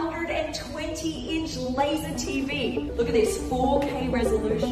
120 inch laser TV. Look at this 4K resolution.